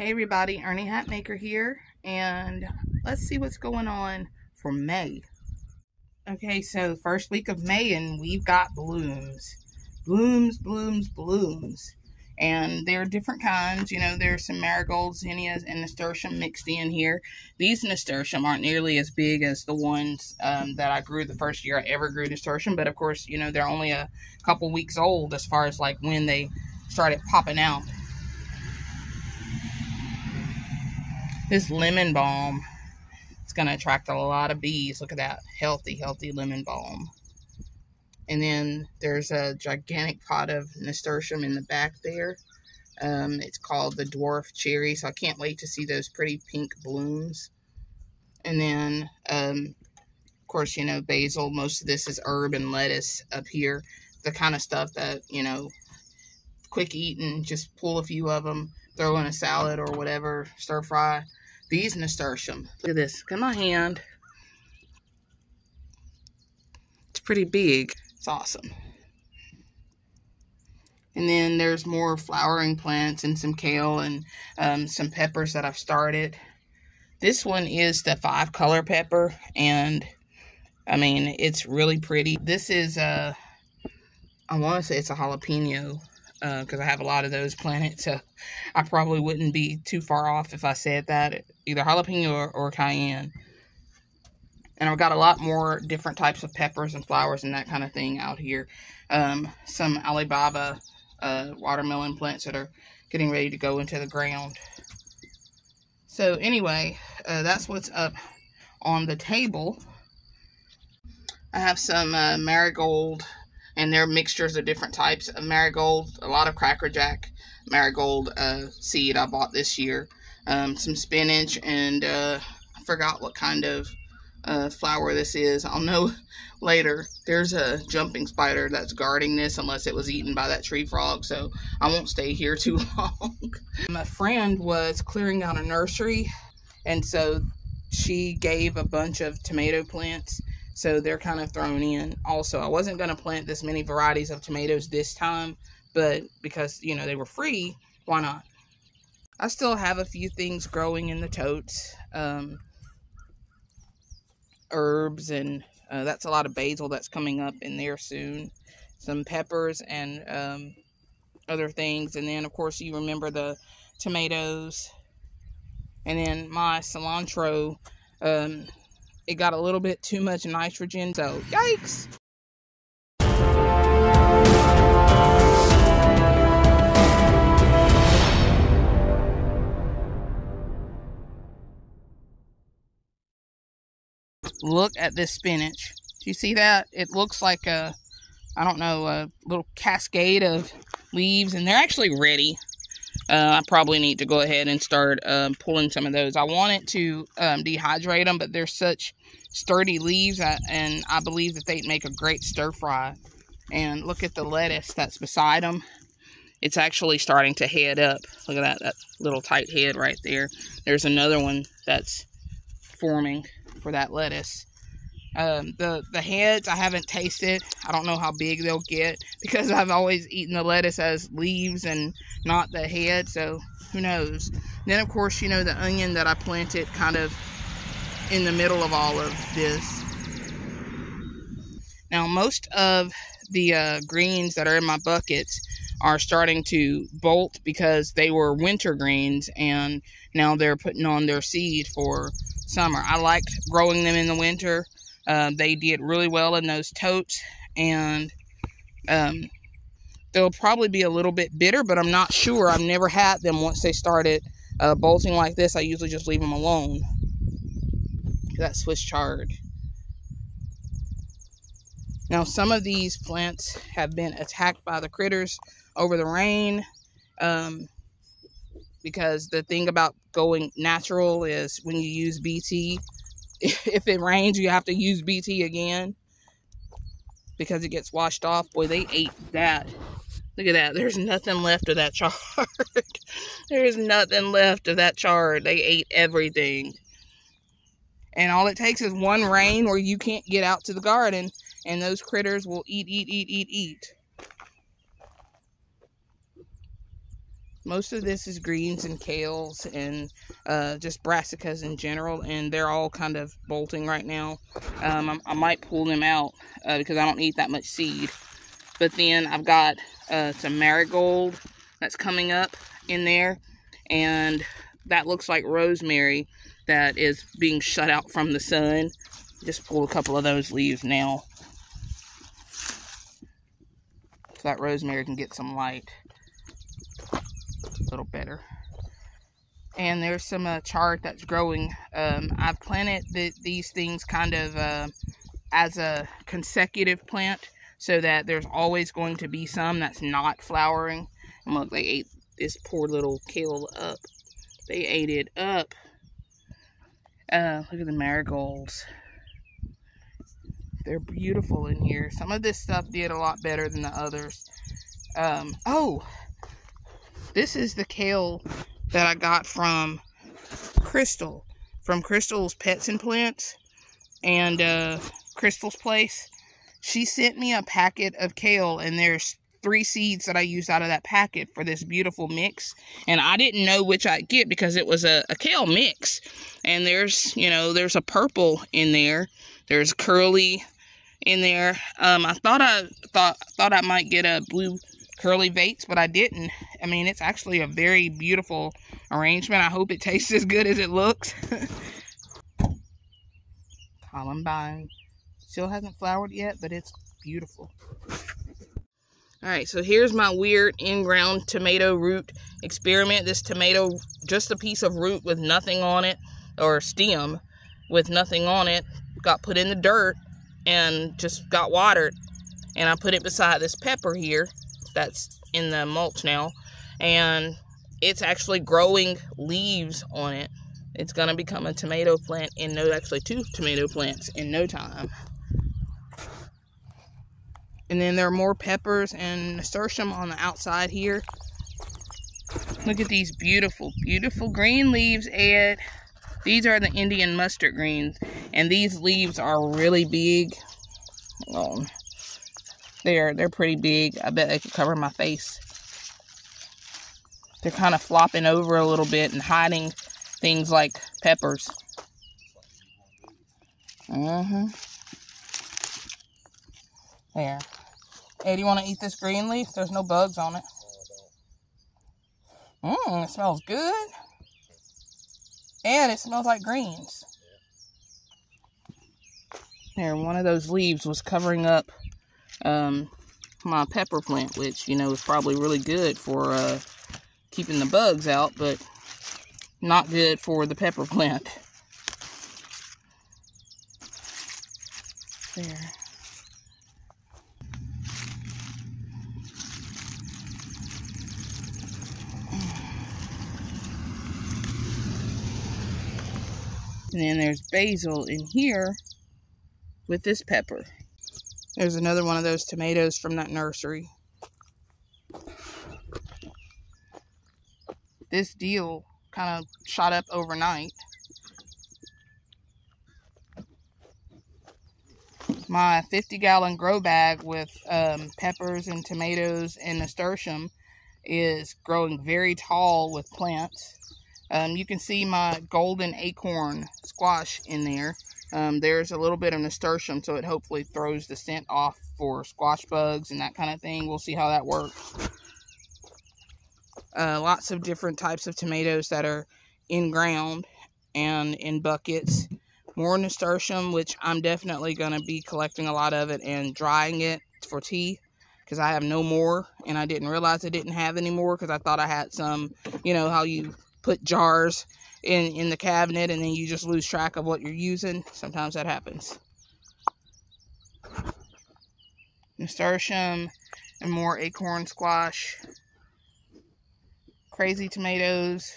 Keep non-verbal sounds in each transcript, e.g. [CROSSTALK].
Hey everybody, Ernie Hatmaker here, and let's see what's going on for May. Okay, so first week of May, and we've got blooms. Blooms, blooms, blooms. And there are different kinds. You know, there's some marigolds, zinnias, and nasturtium mixed in here. These nasturtium aren't nearly as big as the ones um, that I grew the first year I ever grew nasturtium. But of course, you know, they're only a couple weeks old as far as like when they started popping out. This lemon balm it's going to attract a lot of bees. Look at that. Healthy, healthy lemon balm. And then there's a gigantic pot of nasturtium in the back there. Um, it's called the dwarf cherry. So I can't wait to see those pretty pink blooms. And then, um, of course, you know, basil. Most of this is herb and lettuce up here. The kind of stuff that, you know, quick eating. Just pull a few of them, throw in a salad or whatever, stir fry. These nasturtium. Look at this. Look at my hand. It's pretty big. It's awesome. And then there's more flowering plants and some kale and um, some peppers that I've started. This one is the five color pepper and I mean it's really pretty. This is a, I want to say it's a jalapeno because uh, I have a lot of those planted, so I probably wouldn't be too far off if I said that. Either jalapeno or, or cayenne. And I've got a lot more different types of peppers and flowers and that kind of thing out here. Um, some Ali Baba uh, watermelon plants that are getting ready to go into the ground. So anyway, uh, that's what's up on the table. I have some uh, marigold and they're mixtures of different types of marigold. A lot of Cracker Jack marigold uh, seed I bought this year. Um, some spinach and uh, I forgot what kind of uh, flower this is. I'll know [LAUGHS] later. There's a jumping spider that's guarding this unless it was eaten by that tree frog, so I won't stay here too [LAUGHS] long. My friend was clearing out a nursery, and so she gave a bunch of tomato plants so they're kind of thrown in. Also, I wasn't going to plant this many varieties of tomatoes this time, but because, you know, they were free, why not? I still have a few things growing in the totes. Um, herbs and uh, that's a lot of basil that's coming up in there soon. Some peppers and um, other things. And then, of course, you remember the tomatoes. And then my cilantro um, it got a little bit too much nitrogen, so yikes. Look at this spinach. Do you see that? It looks like a, I don't know, a little cascade of leaves, and they're actually ready. Uh, I probably need to go ahead and start um, pulling some of those. I wanted to um, dehydrate them, but they're such sturdy leaves, uh, and I believe that they'd make a great stir fry. And look at the lettuce that's beside them. It's actually starting to head up. Look at that, that little tight head right there. There's another one that's forming for that lettuce. Um, the the heads I haven't tasted. I don't know how big they'll get because I've always eaten the lettuce as leaves and not the head. So who knows? Then of course you know the onion that I planted kind of in the middle of all of this. Now most of the uh, greens that are in my buckets are starting to bolt because they were winter greens and now they're putting on their seed for summer. I liked growing them in the winter uh, they did really well in those totes, and um, they'll probably be a little bit bitter, but I'm not sure. I've never had them once they started uh, bolting like this. I usually just leave them alone. That Swiss chard. Now, some of these plants have been attacked by the critters over the rain. Um, because the thing about going natural is when you use BT, if it rains, you have to use BT again because it gets washed off. Boy, they ate that. Look at that. There's nothing left of that chard. [LAUGHS] There's nothing left of that chard. They ate everything. And all it takes is one rain where you can't get out to the garden and those critters will eat, eat, eat, eat, eat. Most of this is greens and kales and uh, just brassicas in general and they're all kind of bolting right now. Um, I, I, might pull them out uh, because I don't need that much seed. But then I've got uh, some marigold that's coming up in there and that looks like rosemary that is being shut out from the sun. Just pull a couple of those leaves now. So that rosemary can get some light little better. And there's some uh, chard that's growing. Um, I've planted the, these things kind of uh, as a consecutive plant so that there's always going to be some that's not flowering. And look, they ate this poor little kale up. They ate it up. Uh, look at the marigolds. They're beautiful in here. Some of this stuff did a lot better than the others. Um, oh, this is the kale that I got from Crystal, from Crystal's Pets and Plants and uh, Crystal's Place. She sent me a packet of kale, and there's three seeds that I used out of that packet for this beautiful mix. And I didn't know which I'd get because it was a, a kale mix. And there's, you know, there's a purple in there. There's curly in there. Um, I thought I thought thought I might get a blue curly vates, but I didn't. I mean, it's actually a very beautiful arrangement. I hope it tastes as good as it looks. [LAUGHS] Columbine. Still hasn't flowered yet, but it's beautiful. Alright, so here's my weird in-ground tomato root experiment. This tomato, just a piece of root with nothing on it, or stem with nothing on it, got put in the dirt and just got watered. And I put it beside this pepper here that's in the mulch now. And it's actually growing leaves on it. It's going to become a tomato plant in no, actually two tomato plants in no time. And then there are more peppers and nasturtium on the outside here. Look at these beautiful, beautiful green leaves, Ed. These are the Indian mustard greens. And these leaves are really big. Oh, they're, they're pretty big. I bet they could cover my face. They're kind of flopping over a little bit and hiding things like peppers. Mm-hmm. There. Hey, do you want to eat this green leaf? There's no bugs on it. Mmm, it smells good. And it smells like greens. There, one of those leaves was covering up um, my pepper plant, which, you know, is probably really good for uh, keeping the bugs out, but not good for the pepper [LAUGHS] plant. There. And then there's basil in here with this pepper. There's another one of those tomatoes from that nursery. This deal kind of shot up overnight. My 50 gallon grow bag with um, peppers and tomatoes and nasturtium is growing very tall with plants. Um, you can see my golden acorn squash in there. Um, there's a little bit of nasturtium, so it hopefully throws the scent off for squash bugs and that kind of thing. We'll see how that works. Uh, lots of different types of tomatoes that are in ground and in buckets. More nasturtium, which I'm definitely going to be collecting a lot of it and drying it for tea because I have no more and I didn't realize I didn't have any more because I thought I had some, you know, how you put jars in, in the cabinet and then you just lose track of what you're using. Sometimes that happens. Nasturtium and more acorn squash. Crazy tomatoes.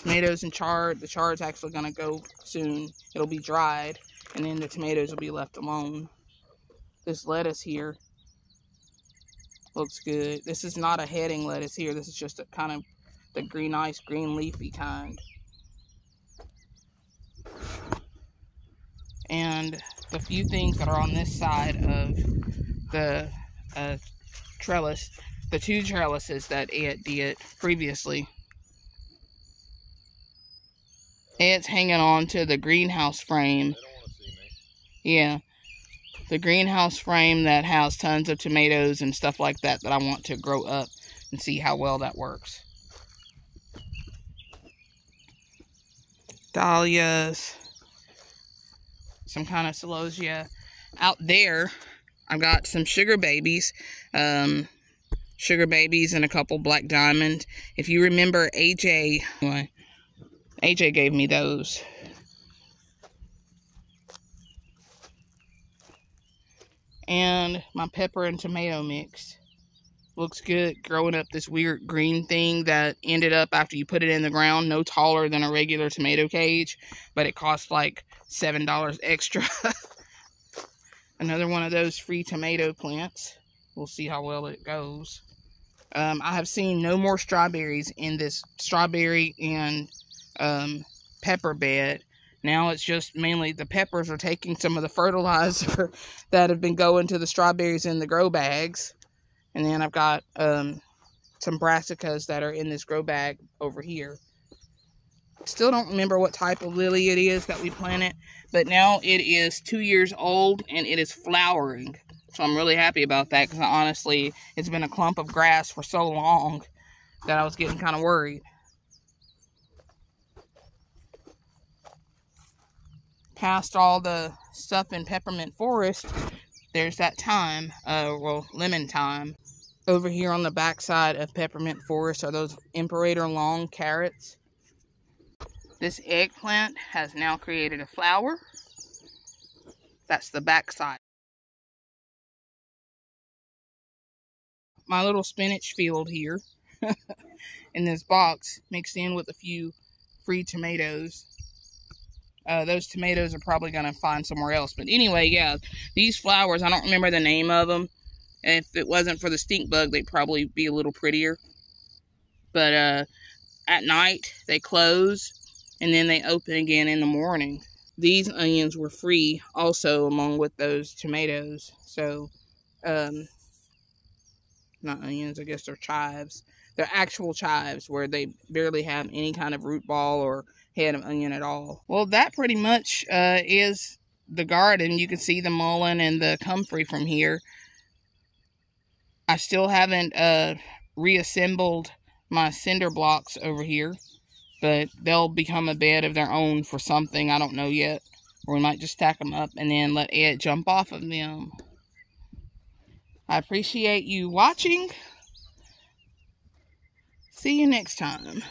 Tomatoes and chard. The chard's actually going to go soon. It'll be dried. And then the tomatoes will be left alone. This lettuce here looks good. This is not a heading lettuce here. This is just a kind of the green ice, green leafy kind. And the few things that are on this side of the uh, trellis, the two trellises that Ed did previously. Ed's hanging on to the greenhouse frame. Yeah. The greenhouse frame that has tons of tomatoes and stuff like that that I want to grow up and see how well that works. Dahlias. Some kind of celosia. Out there, I've got some sugar babies. Um, sugar babies and a couple black diamond. If you remember AJ, AJ gave me those. And my pepper and tomato mix. Looks good. Growing up this weird green thing that ended up after you put it in the ground no taller than a regular tomato cage. But it cost like $7 extra. [LAUGHS] Another one of those free tomato plants. We'll see how well it goes. Um, I have seen no more strawberries in this strawberry and um, pepper bed. Now it's just mainly the peppers are taking some of the fertilizer [LAUGHS] that have been going to the strawberries in the grow bags. And then I've got um, some brassicas that are in this grow bag over here. Still don't remember what type of lily it is that we planted. But now it is two years old and it is flowering. So I'm really happy about that because honestly, it's been a clump of grass for so long that I was getting kind of worried. Past all the stuff in Peppermint Forest, there's that thyme, uh, well, lemon thyme. Over here on the backside of Peppermint Forest are those Imperator long carrots. This eggplant has now created a flower. That's the back side. My little spinach field here [LAUGHS] in this box mixed in with a few free tomatoes. Uh, those tomatoes are probably going to find somewhere else. But anyway, yeah, these flowers, I don't remember the name of them. If it wasn't for the stink bug, they'd probably be a little prettier. But uh, at night, they close and then they open again in the morning. These onions were free also along with those tomatoes. So, um, not onions, I guess they're chives. They're actual chives where they barely have any kind of root ball or head of onion at all. Well, that pretty much uh, is the garden. You can see the mullein and the comfrey from here. I still haven't uh, reassembled my cinder blocks over here, but they'll become a bed of their own for something. I don't know yet. Or we might just stack them up and then let Ed jump off of them. I appreciate you watching. See you next time.